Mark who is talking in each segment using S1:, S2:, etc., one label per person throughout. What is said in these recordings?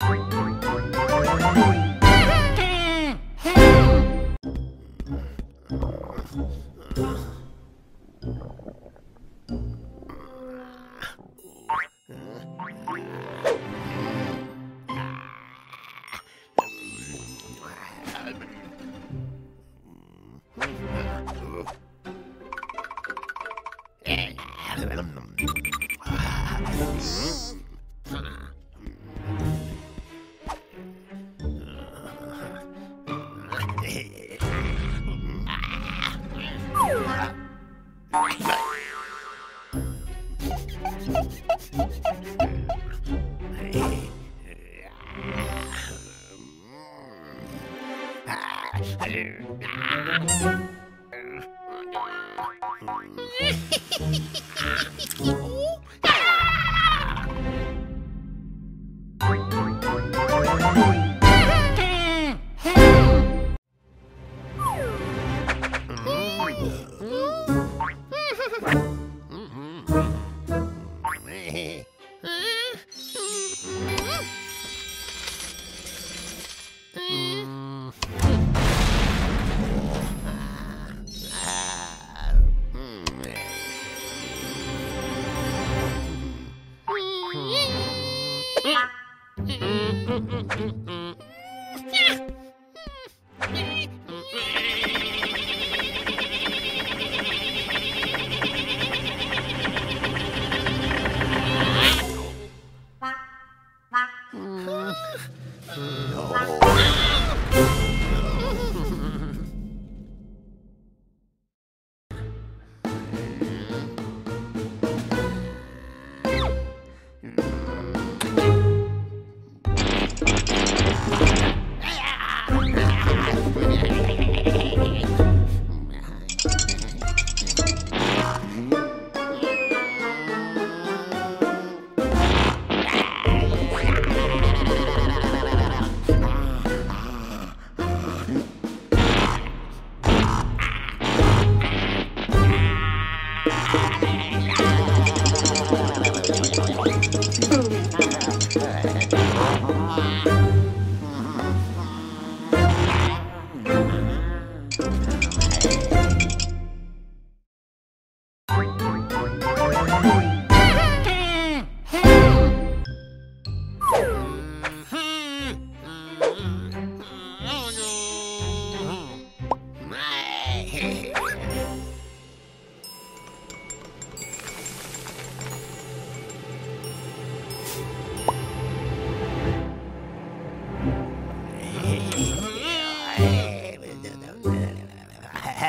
S1: Bye. Hehehehe No.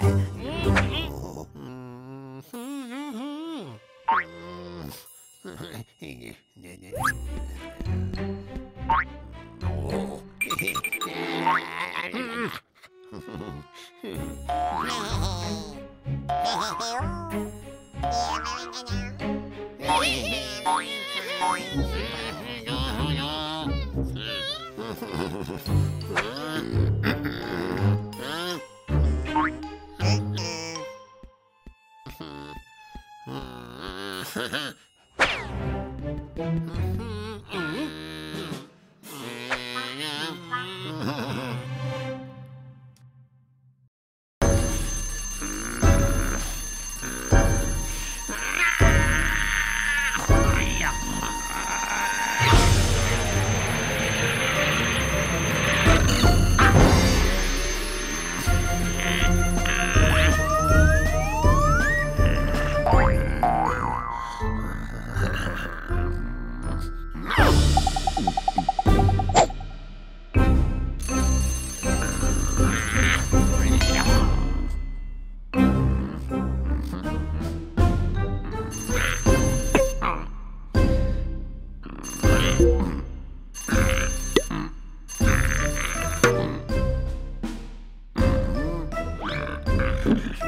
S1: Mm-hmm. Mm-hmm. Mm-hmm.